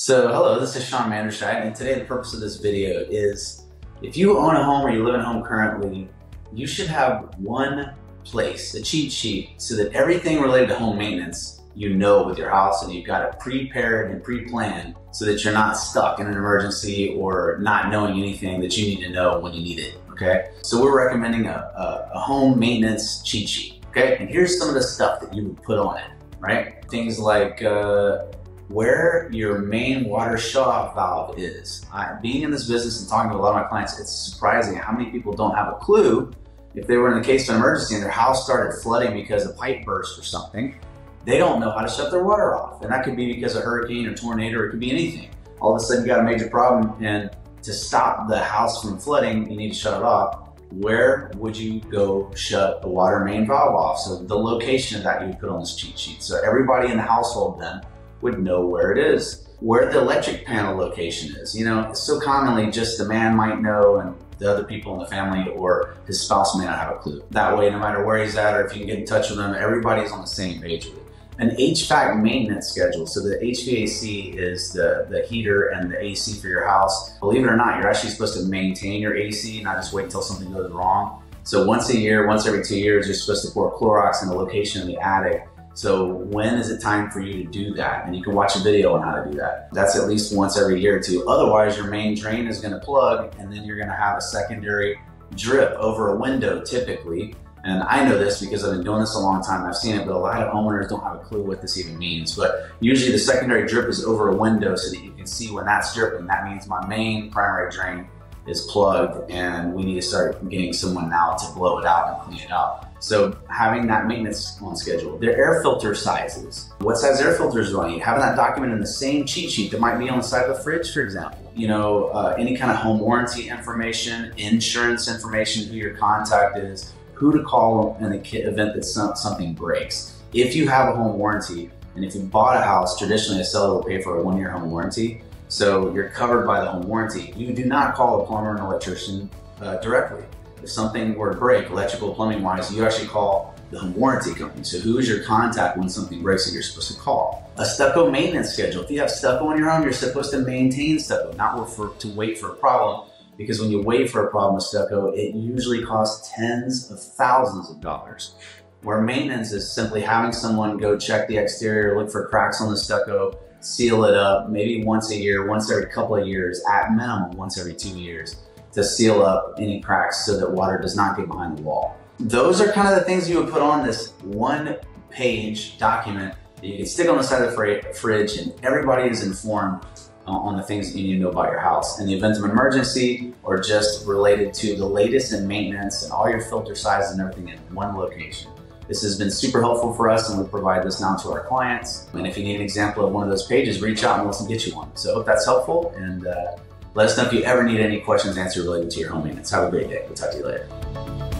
So hello, this is Shawn Manderscheid, and today the purpose of this video is if you own a home or you live in a home currently, you should have one place, a cheat sheet, so that everything related to home maintenance you know with your house and you've got it prepared and pre-planned so that you're not stuck in an emergency or not knowing anything that you need to know when you need it, okay? So we're recommending a, a, a home maintenance cheat sheet, okay? And here's some of the stuff that you would put on it, right? Things like uh, where your main water shutoff valve is. I, being in this business and talking to a lot of my clients, it's surprising how many people don't have a clue if they were in the case of an emergency and their house started flooding because a pipe burst or something, they don't know how to shut their water off. And that could be because of hurricane or tornado, or it could be anything. All of a sudden you got a major problem and to stop the house from flooding, you need to shut it off. Where would you go shut the water main valve off? So the location of that you put on this cheat sheet. So everybody in the household then would know where it is, where the electric panel location is. You know, so commonly just the man might know and the other people in the family or his spouse may not have a clue. That way, no matter where he's at or if you can get in touch with him, everybody's on the same page with it. An HVAC maintenance schedule. So the HVAC is the, the heater and the AC for your house. Believe it or not, you're actually supposed to maintain your AC, not just wait until something goes wrong. So once a year, once every two years, you're supposed to pour Clorox in the location in the attic so when is it time for you to do that? And you can watch a video on how to do that. That's at least once every year or two. Otherwise, your main drain is gonna plug and then you're gonna have a secondary drip over a window typically. And I know this because I've been doing this a long time. I've seen it, but a lot of homeowners don't have a clue what this even means. But usually the secondary drip is over a window so that you can see when that's dripping. That means my main primary drain is plugged and we need to start getting someone now to blow it out and clean it out. So having that maintenance on schedule. Their air filter sizes. What size air filters do I need? Having that document in the same cheat sheet that might be on the side of the fridge, for example. You know, uh, any kind of home warranty information, insurance information, who your contact is, who to call in the event that something breaks. If you have a home warranty, and if you bought a house, traditionally a seller will pay for a one-year home warranty. So you're covered by the home warranty. You do not call a plumber and electrician uh, directly. If something were to break, electrical, plumbing wise, you actually call the home warranty company. So who is your contact when something breaks that you're supposed to call? A stucco maintenance schedule. If you have stucco in your home, you're supposed to maintain stucco, not for, to wait for a problem. Because when you wait for a problem with stucco, it usually costs tens of thousands of dollars. Where maintenance is simply having someone go check the exterior, look for cracks on the stucco, seal it up maybe once a year, once every couple of years, at minimum once every two years to seal up any cracks so that water does not get behind the wall. Those are kind of the things you would put on this one page document that you can stick on the side of the fridge and everybody is informed uh, on the things that you need to know about your house. In the event of an emergency or just related to the latest in maintenance and all your filter sizes and everything in one location. This has been super helpful for us and we provide this now to our clients. And if you need an example of one of those pages, reach out and we'll get you one. So hope that's helpful and uh, let us know if you ever need any questions answered related to your home maintenance. Have a great day. We'll talk to you later.